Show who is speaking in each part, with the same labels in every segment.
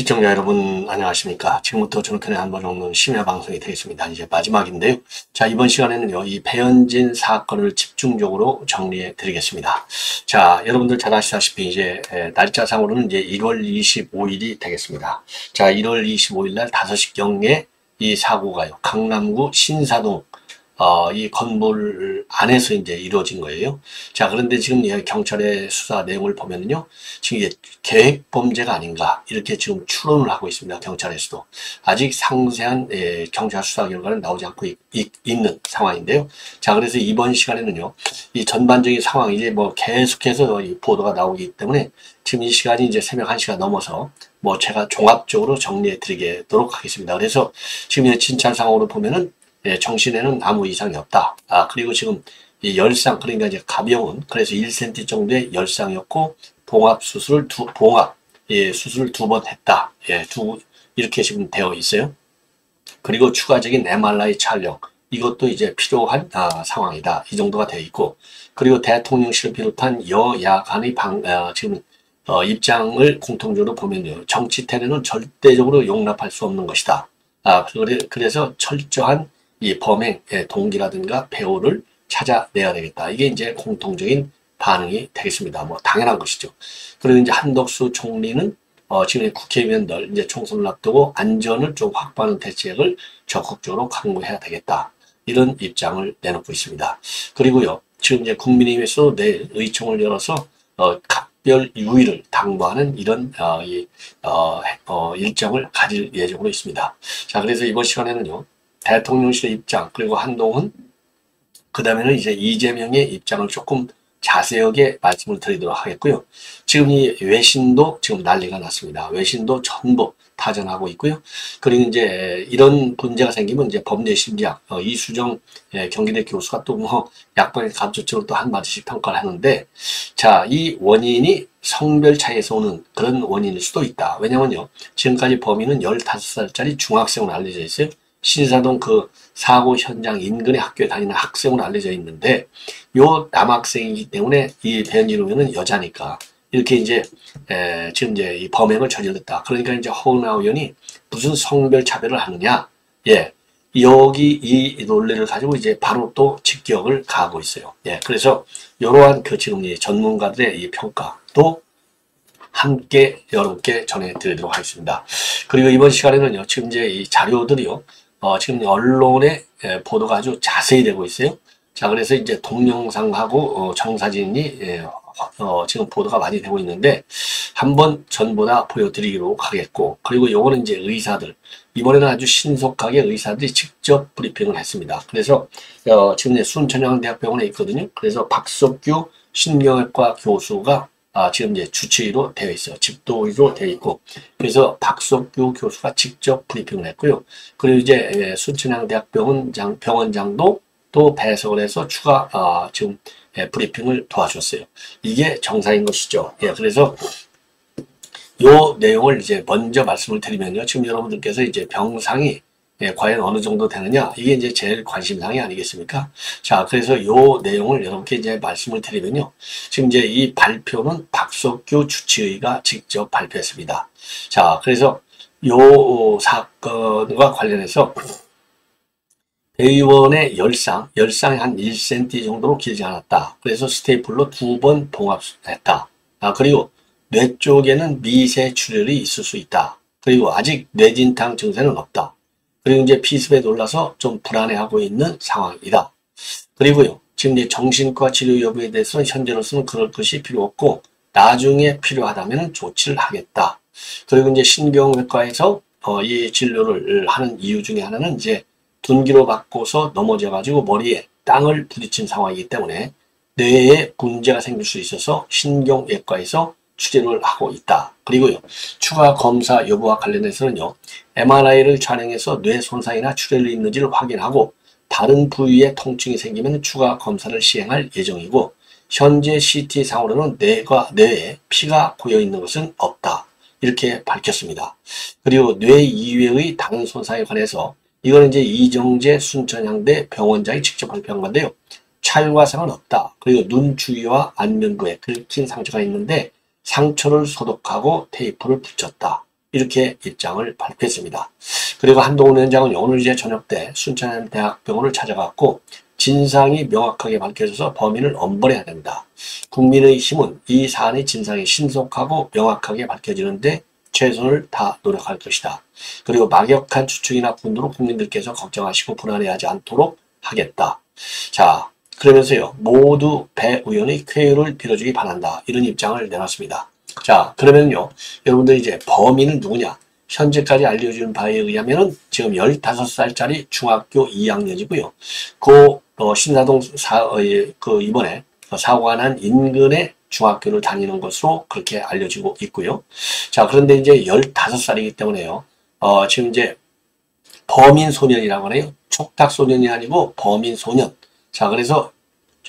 Speaker 1: 시청자 여러분 안녕하십니까? 지금부터 저녁에 한번 먹는 심야 방송이 되겠습니다. 이제 마지막인데요. 자 이번 시간에는요 이 배현진 사건을 집중적으로 정리해 드리겠습니다. 자 여러분들 잘 아시다시피 이제 날짜상으로는 이제 1월 25일이 되겠습니다. 자 1월 25일 날 5시경에 이 사고가요. 강남구 신사동 어, 이 건물 안에서 이제 이루어진 거예요. 자, 그런데 지금 경찰의 수사 내용을 보면요. 지금 이게 계획 범죄가 아닌가 이렇게 지금 추론을 하고 있습니다. 경찰에서도 아직 상세한 예, 경찰 수사 결과는 나오지 않고 있, 는 상황인데요. 자, 그래서 이번 시간에는요. 이 전반적인 상황 이제 뭐 계속해서 이 보도가 나오기 때문에 지금 이 시간이 이제 새벽 1시가 넘어서 뭐 제가 종합적으로 정리해 드리도록 하겠습니다. 그래서 지금 진찰 상황으로 보면은 예, 정신에는 아무 이상이 없다. 아, 그리고 지금 이 열상, 그러니까 이제 가벼운, 그래서 1cm 정도의 열상이었고, 봉합 수술을 두, 봉합, 예, 수술을 두번 했다. 예, 두, 이렇게 지금 되어 있어요. 그리고 추가적인 MRI 촬영, 이것도 이제 필요한 아, 상황이다. 이 정도가 되어 있고, 그리고 대통령실을 비롯한 여야 간의 방, 아, 지금 어, 입장을 공통적으로 보면요. 정치 테러는 절대적으로 용납할 수 없는 것이다. 아, 그래, 그래서 철저한 이 범행의 동기라든가 배우를 찾아내야 되겠다. 이게 이제 공통적인 반응이 되겠습니다. 뭐 당연한 것이죠. 그리고 이제 한덕수 총리는 어, 지금 국회의원들 이제 총선을 앞두고 안전을 좀 확보하는 대책을 적극적으로 강구해야 되겠다. 이런 입장을 내놓고 있습니다. 그리고요, 지금 이제 국민의힘에서 내일 의총을 열어서 어, 각별 유의를 당부하는 이런 어, 이, 어, 어, 일정을 가질 예정으로 있습니다. 자, 그래서 이번 시간에는요, 대통령실의 입장 그리고 한동훈 그 다음에는 이제 이재명의 입장을 조금 자세하게 말씀을 드리도록 하겠고요. 지금 이 외신도 지금 난리가 났습니다. 외신도 전부 타전하고 있고요. 그리고 이제 이런 문제가 생기면 이제 법례심리학 어, 이수정 예, 경기대 교수가 또 뭐 약방의 감초처럼 또 한 마디씩 평가를 하는데 자 이 원인이 성별 차이에서 오는 그런 원인일 수도 있다. 왜냐면요. 지금까지 범인은 15살짜리 중학생으로 알려져 있어요. 신사동 그 사고 현장 인근의 학교에 다니는 학생으로 알려져 있는데 요 남학생이기 때문에 이 배현진 의원은 여자니까 이렇게 이제 에, 지금 이제 이 범행을 저질렀다. 그러니까 이제 허은하 의원이 무슨 성별 차별을 하느냐? 예. 여기 이 논리를 가지고 이제 바로 또 직격을 가하고 있어요. 예. 그래서 이러한 그 지금 이 전문가들의 이 평가도 함께 여러분께 전해드리도록 하겠습니다. 그리고 이번 시간에는요, 지금 이제 이 자료들이요, 어, 지금 언론의 예, 보도가 아주 자세히 되고 있어요. 자, 그래서 이제 동영상하고 어, 정사진이 예, 어, 지금 보도가 많이 되고 있는데 한번 전부 다 보여드리기로 하겠고 그리고 요거는 이제 의사들 이번에는 아주 신속하게 의사들이 직접 브리핑을 했습니다. 그래서 어, 지금 순천향대학병원에 있거든요. 그래서 박석규 신경외과 교수가 아, 지금 이제 주치의로 되어 있어요. 집도의로 되어 있고. 그래서 박석규 교수가 직접 브리핑을 했고요. 그리고 이제 예, 순천향대학병원 장, 병원장도 또 배석을 해서 추가, 아, 지금 예, 브리핑을 도와줬어요. 이게 정상인 것이죠. 예, 그래서 요 내용을 이제 먼저 말씀을 드리면요. 지금 여러분들께서 이제 병상이 예, 과연 어느 정도 되느냐 이게 이제 제일 관심사항이 아니겠습니까? 자 그래서 요 내용을 여러분께 이제 말씀을 드리면요. 지금 이제 이 발표는 박석규 주치의가 직접 발표했습니다. 자 그래서 요 사건과 관련해서 대의원의 열상, 열상이 한 1cm 정도로 길지 않았다. 그래서 스테이플로 두 번 봉합했다. 아, 그리고 뇌 쪽에는 미세 출혈이 있을 수 있다. 그리고 아직 뇌진탕 증세는 없다. 그리고 이제 피습에 놀라서 좀 불안해하고 있는 상황이다. 그리고요, 지금 이제 정신과 치료 여부에 대해서는 현재로서는 그럴 것이 필요 없고, 나중에 필요하다면 조치를 하겠다. 그리고 이제 신경외과에서 어, 이 진료를 하는 이유 중에 하나는 이제 둔기로 바꿔서 넘어져가지고 머리에 땅을 부딪힌 상황이기 때문에 뇌에 문제가 생길 수 있어서 신경외과에서 추진을 하고 있다. 그리고요. 추가 검사 여부와 관련해서는요. MRI를 촬영해서 뇌 손상이나 출혈이 있는지를 확인하고 다른 부위에 통증이 생기면 추가 검사를 시행할 예정이고 현재 CT상으로는 뇌가, 뇌에 피가 고여 있는 것은 없다. 이렇게 밝혔습니다. 그리고 뇌 이외의 다른 손상에 관해서 이거는 이제 이정재 순천향대 병원장이 직접 발표한 건데요. 찰과상은 없다. 그리고 눈 주위와 안면부에 긁힌 상처가 있는데 상처를 소독하고 테이프를 붙였다. 이렇게 입장을 발표했습니다. 그리고 한동훈 위원장은 오늘 이제 저녁 때 순천대학병원을 찾아갔고 진상이 명확하게 밝혀져서 범인을 엄벌해야 된다. 국민의 힘은 이 사안의 진상이 신속하고 명확하게 밝혀지는데 최선을 다 노력할 것이다. 그리고 막역한 추측이나 분노로 국민들께서 걱정하시고 불안해하지 않도록 하겠다. 자, 그러면서요. 모두 배 의원의 쾌유를 빌어주기 바란다. 이런 입장을 내놨습니다. 자, 그러면요. 여러분들 이제 범인은 누구냐? 현재까지 알려진 바에 의하면은 지금 15살짜리 중학교 2학년이고요. 그 어, 신사동 사, 어, 예, 그 이번에 사고가 난 인근의 중학교를 다니는 것으로 그렇게 알려지고 있고요. 자, 그런데 이제 15살이기 때문에요. 어, 지금 이제 범인 소년이라고 하네요. 촉탁 소년이 아니고 범인 소년. 자, 그래서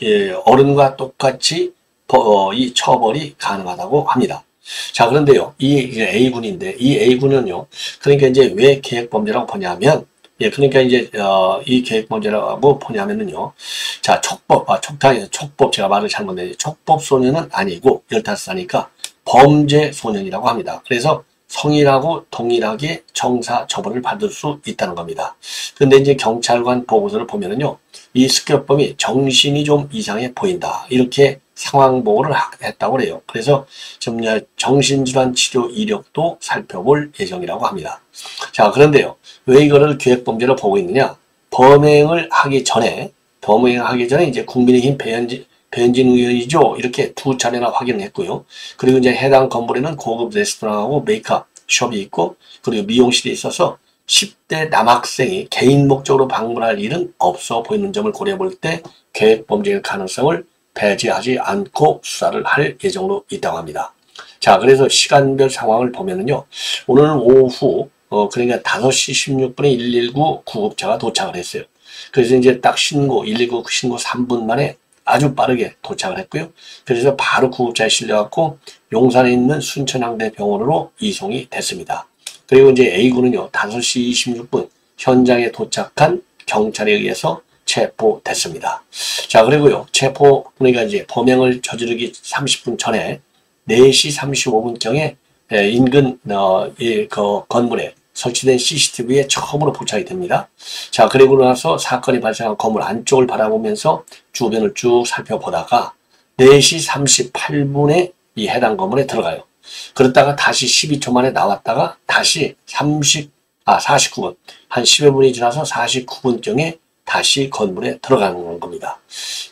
Speaker 1: 예, 어른과 똑같이 어, 이 처벌이 가능하다고 합니다. 자, 그런데요, 이 A군인데, 이 A군은요, 그러니까 이제 왜 계획범죄라고 보냐면, 예, 그러니까 이제, 어, 이 계획범죄라고 보냐면은요, 자, 촉법, 아, 촉탁, 촉법, 제가 말을 잘못했지. 촉법 소년은 아니고, 15살이니까 범죄 소년이라고 합니다. 그래서 성인하고 동일하게 정사 처벌을 받을 수 있다는 겁니다. 근데 이제 경찰관 보고서를 보면은요, 이 습격범이 정신이 좀 이상해 보인다. 이렇게 상황 보고를 했다고 그래요. 그래서 좀 정신질환 치료 이력도 살펴볼 예정이라고 합니다. 자, 그런데요. 왜 이거를 기획범죄로 보고 있느냐? 범행을 하기 전에, 범행을 하기 전에 이제 국민의힘 배현진, 배현진 의원이죠. 이렇게 두 차례나 확인을 했고요. 그리고 이제 해당 건물에는 고급 레스토랑하고 메이크업 숍이 있고, 그리고 미용실이 있어서 10대 남학생이 개인 목적으로 방문할 일은 없어 보이는 점을 고려해 볼 때 계획 범죄의 가능성을 배제하지 않고 수사를 할 예정으로 있다고 합니다. 자, 그래서 시간별 상황을 보면은요, 오늘 오후, 어, 그러니까 5시 16분에 119 구급차가 도착을 했어요. 그래서 이제 딱 신고, 119 신고 3분 만에 아주 빠르게 도착을 했고요. 그래서 바로 구급차에 실려갖고 용산에 있는 순천향대 병원으로 이송이 됐습니다. 그리고 이제 A군은요, 5시 26분 현장에 도착한 경찰에 의해서 체포됐습니다. 자, 그리고요, 체포, 그러니까 이제 범행을 저지르기 30분 전에 4시 35분경에 인근, 어, 이, 그 건물에 설치된 CCTV에 처음으로 포착이 됩니다. 자, 그리고 나서 사건이 발생한 건물 안쪽을 바라보면서 주변을 쭉 살펴보다가 4시 38분에 이 해당 건물에 들어가요. 그러다가 다시 12초 만에 나왔다가 다시 30, 아, 49분. 한 10여 분이 지나서 49분경에 다시 건물에 들어가는 겁니다.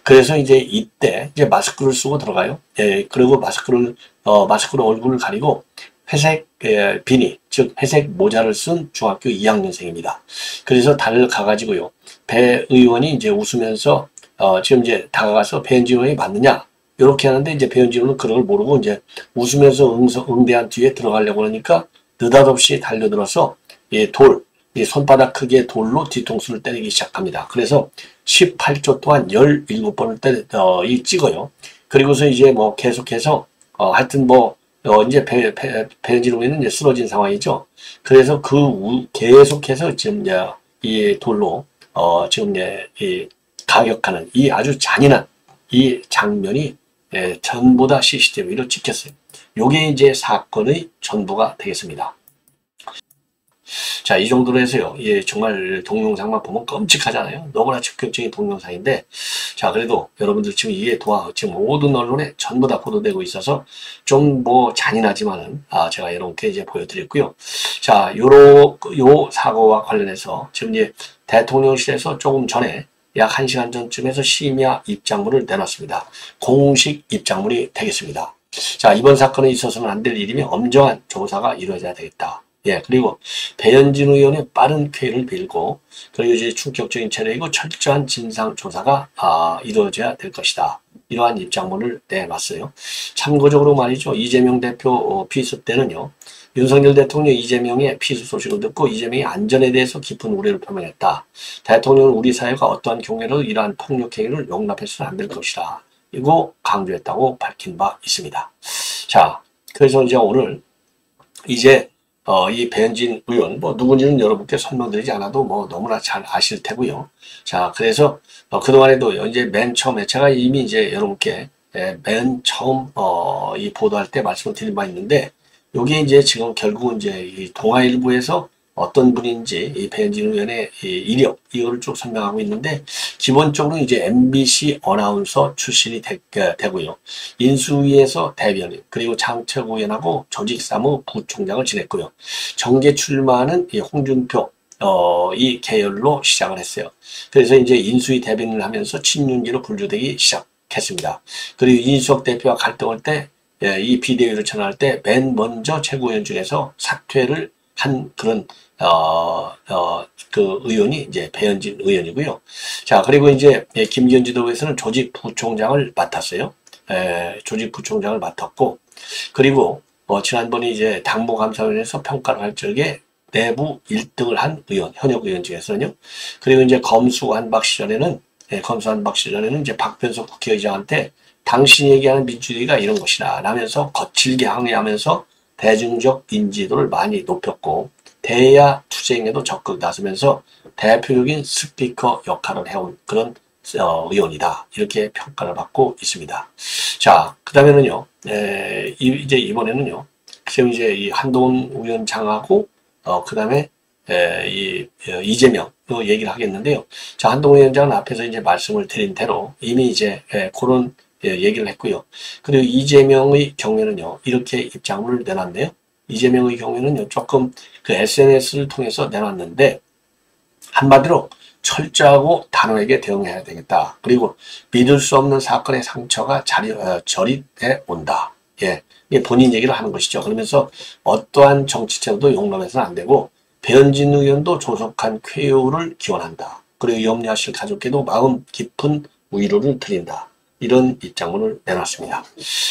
Speaker 1: 그래서 이제 이때 이제 마스크를 쓰고 들어가요. 예, 그리고 마스크를, 어, 마스크로 얼굴을 가리고 회색 예, 비니, 즉 회색 모자를 쓴 중학교 2학년생입니다. 그래서 달을 가가지고요. 배 의원이 이제 웃으면서 어, 지금 이제 다가가서 배현진 의원이 맞느냐? 이렇게 하는데 이제 배현진은 그런 걸 모르고 이제 웃으면서 응서, 응대한 뒤에 들어가려고 하니까 느닷없이 달려들어서 이 돌, 이 손바닥 크기의 돌로 뒤통수를 때리기 시작합니다. 그래서 18초 동안 17번을 때려, 어, 이 찍어요. 그리고서 이제 뭐 계속해서, 어, 하여튼 뭐, 어, 이제 배, 배, 배현진우에는 이제 쓰러진 상황이죠. 그래서 그 우, 계속해서 지금 이제 이 돌로, 어, 지금 이제 이 가격하는 이 아주 잔인한 이 장면이 예, 전부 다 CCTV로 찍혔어요. 요게 이제 사건의 전부가 되겠습니다. 자, 이 정도로 해서요. 예, 정말 동영상만 보면 끔찍하잖아요. 너무나 적극적인 동영상인데, 자, 그래도 여러분들 지금 이게 도와, 지금 모든 언론에 전부 다 보도되고 있어서 좀 뭐 잔인하지만은, 아, 제가 여러분께 이제 보여드렸고요. 자, 요로, 요 사고와 관련해서 지금 이제 대통령실에서 조금 전에 약 1시간 전쯤에서 심야 입장문을 내놨습니다. 공식 입장문이 되겠습니다. 자, 이번 사건에 있어서는 안 될 일이며 엄정한 조사가 이루어져야 되겠다. 예, 그리고 배현진 의원의 빠른 쾌를 빌고, 그리고 이제 충격적인 체력이고 철저한 진상 조사가 아, 이루어져야 될 것이다. 이러한 입장문을 내놨어요. 참고적으로 말이죠. 이재명 대표 어, 피습 때는요. 윤석열 대통령 이재명의 피수 소식을 듣고 이재명의 안전에 대해서 깊은 우려를 표명했다. 대통령은 우리 사회가 어떠한 경우에도 이러한 폭력 행위를 용납해서는 안 될 것이다. 이거 강조했다고 밝힌 바 있습니다. 자, 그래서 이제 오늘 이제 어, 이 배현진 의원 뭐 누군지는 여러분께 설명드리지 않아도 뭐 너무나 잘 아실 테고요. 자, 그래서 어, 그동안에도 이제 맨 처음에 제가 이미 이제 여러분께 예, 맨 처음 어, 이 보도할 때 말씀을 드린 바 있는데 요게 이제 지금 결국은 이제 이 동아일보에서 어떤 분인지 이 배현진 의원의 이 이력 이거를 쭉 설명하고 있는데 기본적으로 이제 MBC 어나운서 출신이 되, 고요 인수위에서 대변인 그리고 장채구의원하고 조직사무 부총장을 지냈고요. 정계 출마는 이 홍준표 어, 이 계열로 시작을 했어요. 그래서 이제 인수위 대변인을 하면서 친윤기로 분류되기 시작했습니다. 그리고 이인석 대표와 갈등할 때, 예, 이 비대위를 전할 때 맨 먼저 최고위원 중에서 사퇴를 한 그런 어, 어, 그 의원이 이제 배현진 의원이고요. 자, 그리고 이제 예, 김기현 지도부에서는 조직 부총장을 맡았어요. 에, 조직 부총장을 맡았고, 그리고 어, 지난번에 이제 당무감사원에서 평가를 할 적에 내부 1등을 한 의원, 현역 의원 중에서는요. 그리고 이제 검수완박 시절에는, 예, 검수완박 시절에는 이제 박변석 국회의장한테 당신이 얘기하는 민주주의가 이런 것이다. 라면서 거칠게 항의하면서 대중적 인지도를 많이 높였고, 대야 투쟁에도 적극 나서면서 대표적인 스피커 역할을 해온 그런 어, 의원이다. 이렇게 평가를 받고 있습니다. 자, 그 다음에는요, 이제 이번에는요, 지금 이제 이 한동훈 위원장하고, 어, 그 다음에 이 어, 이재명 얘기를 하겠는데요. 자, 한동훈 위원장은 앞에서 이제 말씀을 드린 대로 이미 이제 에, 그런 예, 얘기를 했고요. 그리고 이재명의 경우에는요, 이렇게 입장을 내놨네요. 이재명의 경우에는 조금 그 SNS를 통해서 내놨는데 한마디로 철저하고 단호하게 대응해야 되겠다. 그리고 믿을 수 없는 사건의 상처가 자리, 어, 저릿해 온다. 예. 이게 본인 얘기를 하는 것이죠. 그러면서 어떠한 정치체도 용납해서는 안 되고 배현진 의원도 조속한 쾌유를 기원한다. 그리고 염려하실 가족께도 마음 깊은 위로를 드린다. 이런 입장문을 내놨습니다.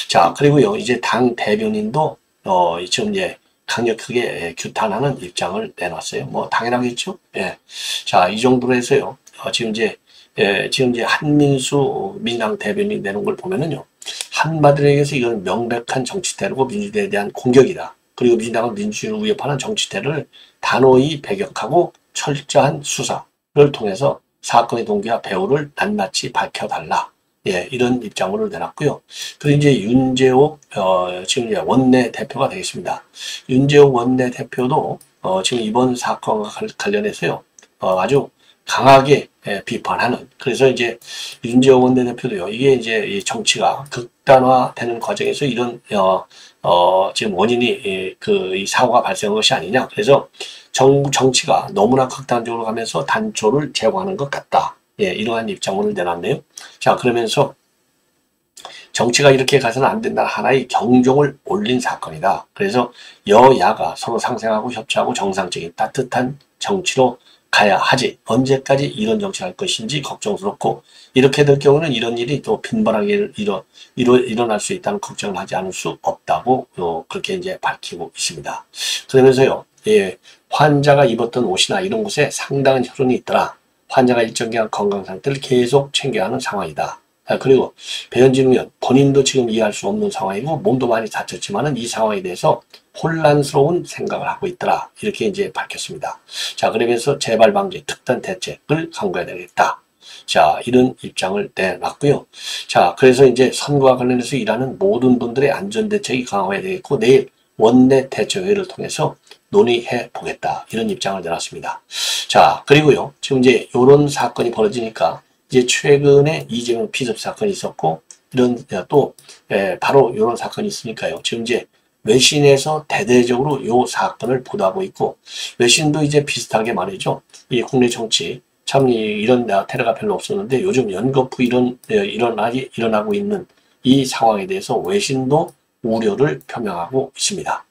Speaker 1: 자, 그리고요, 이제 당 대변인도 어, 지금 이제 강력하게 규탄하는 입장을 내놨어요. 뭐 당연하겠죠. 예. 자, 이 정도로 해서요. 어, 지금 이제 예, 지금 이제 한민수 민당 대변인 내놓은 걸 보면은요. 한마디로 얘기해서 이건 명백한 정치태로고 민주당에 대한 공격이다. 그리고 민주당은 민주주의를 위협하는 정치태를 단호히 배격하고 철저한 수사를 통해서 사건의 동기와 배후를 낱낱이 밝혀달라. 예, 이런 입장으로 내놨고요. 그리고 이제 윤재옥, 어, 지금 이제 원내 대표가 되겠습니다. 윤재옥 원내 대표도, 어, 지금 이번 사건과 관련해서요, 어, 아주 강하게 예, 비판하는. 그래서 이제 윤재옥 원내대표도요. 이게 이제 이 정치가 극단화되는 과정에서 이런 어, 어 지금 원인이 예, 그이 사고가 발생한 것이 아니냐. 그래서 정 정치가 너무나 극단적으로 가면서 단초를 제거하는 것 같다. 예, 이러한 입장문을 내놨네요. 자, 그러면서 정치가 이렇게 가서는 안 된다. 하나의 경종을 올린 사건이다. 그래서 여야가 서로 상생하고 협치하고 정상적인 따뜻한 정치로 가야 하지. 언제까지 이런 정치할 것인지 걱정스럽고 이렇게 될 경우는 이런 일이 또 빈번하게 일어, 일어, 일어날 수 있다는 걱정을 하지 않을 수 없다고 어, 그렇게 이제 밝히고 있습니다. 그러면서요. 예, 환자가 입었던 옷이나 이런 곳에 상당한 혈흔이 있더라. 환자가 일정 기간 건강 상태를 계속 챙겨야 하는 상황이다. 아, 그리고 배현진 의원 본인도 지금 이해할 수 없는 상황이고 몸도 많이 다쳤지만은 이 상황에 대해서 혼란스러운 생각을 하고 있더라. 이렇게 이제 밝혔습니다. 자, 그러면서 재발 방지 특단 대책을 강구해야 되겠다. 자, 이런 입장을 내놨고요. 자, 그래서 이제 선거와 관련해서 일하는 모든 분들의 안전대책이 강화해야 되겠고, 내일 원내 대책회의를 통해서 논의해 보겠다. 이런 입장을 내놨습니다. 자, 그리고요. 지금 이제 이런 사건이 벌어지니까 이제 최근에 이재명 피습 사건이 있었고 이런 또 에, 바로 이런 사건이 있으니까요. 지금 이제 외신에서 대대적으로 이 사건을 보도하고 있고 외신도 이제 비슷하게 말이죠. 이 국내 정치 참 이런 테러가 별로 없었는데 요즘 연거푸 이런 일어나기 일어나고 있는 이 상황에 대해서 외신도 우려를 표명하고 있습니다.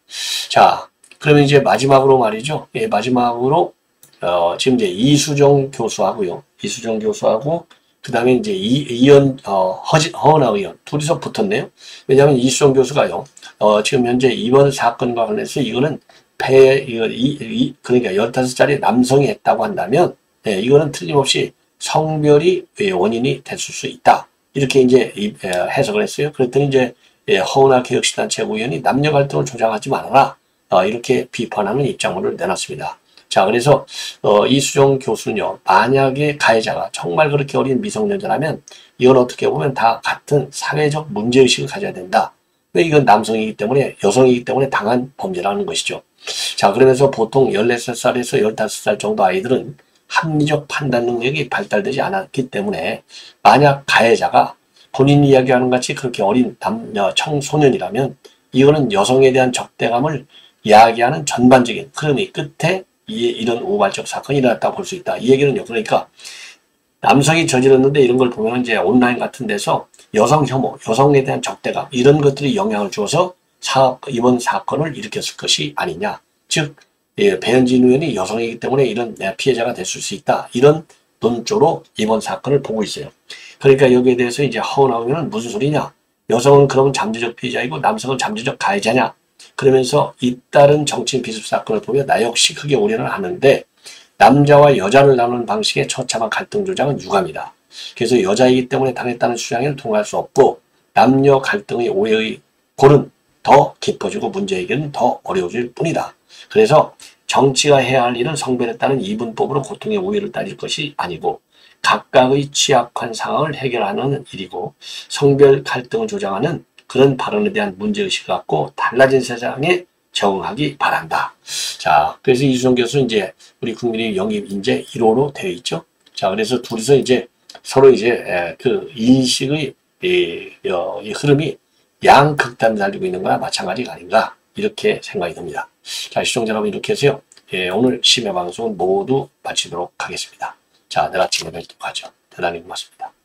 Speaker 1: 자, 그러면 이제 마지막으로 말이죠. 예, 마지막으로 어, 지금 이제 이수정 교수하고요. 이수정 교수하고 그 다음에 이제 이, 이현 어, 허지, 허은하 의원 둘이서 붙었네요. 왜냐하면 이수정 교수가요. 어, 지금 현재 이번 사건과 관련해서 이거는 폐 이거 이, 이 그러니까 15살짜리 남성이 했다고 한다면 예, 이거는 틀림없이 성별이 원인이 됐을 수 있다. 이렇게 이제 해석을 했어요. 그랬더니 이제 예, 허은하 개혁신당 최고위원이 남녀 갈등을 조장하지 말아라. 어, 이렇게 비판하는 입장문을 내놨습니다. 자, 그래서 어, 이수정 교수는요, 만약에 가해자가 정말 그렇게 어린 미성년자라면 이건 어떻게 보면 다 같은 사회적 문제의식을 가져야 된다. 왜 이건 남성이기 때문에 여성이기 때문에 당한 범죄라는 것이죠. 자 그러면서 보통 14살에서 15살 정도 아이들은 합리적 판단 능력이 발달되지 않았기 때문에 만약 가해자가 본인 이야기하는 같이 그렇게 어린 남녀 청소년이라면 이거는 여성에 대한 적대감을 이야기하는 전반적인 흐름이 끝에 이, 이런 우발적 사건이 일어났다고 볼 수 있다. 이 얘기는요. 그러니까 남성이 저질렀는데 이런 걸 보면 이제 온라인 같은 데서 여성 혐오, 여성에 대한 적대감 이런 것들이 영향을 주어서 사, 이번 사건을 일으켰을 것이 아니냐. 즉 예, 배현진 의원이 여성이기 때문에 이런 피해자가 됐을 수 있다. 이런 논조로 이번 사건을 보고 있어요. 그러니까 여기에 대해서 이제 허은하면 무슨 소리냐. 여성은 그러면 잠재적 피해자이고 남성은 잠재적 가해자냐. 그러면서 잇따른 정치인 비습 사건을 보며 나 역시 크게 우려를 하는데 남자와 여자를 나누는 방식의 처참한 갈등 조장은 유감이다. 그래서 여자이기 때문에 당했다는 주장을 통할 수 없고 남녀 갈등의 오해의 골은 더 깊어지고 문제 해결은 더 어려워질 뿐이다. 그래서 정치가 해야 할 일은 성별에 따른 이분법으로 고통의 오해를 따질 것이 아니고 각각의 취약한 상황을 해결하는 일이고 성별 갈등을 조장하는 그런 발언에 대한 문제의식을 갖고 달라진 세상에 적응하기 바란다. 자, 그래서 이수정 교수 이제 우리 국민의 영입 인재 1호로 되어 있죠. 자, 그래서 둘이서 이제 서로 이제 그 인식의 이, 이 흐름이 양극단을 달리고 있는 거나 마찬가지가 아닌가 이렇게 생각이 듭니다. 자, 시청자 여러분 이렇게 해서요. 예, 오늘 심야 방송은 모두 마치도록 하겠습니다. 자, 내일 아침에 뵙도록 하죠. 대단히 고맙습니다.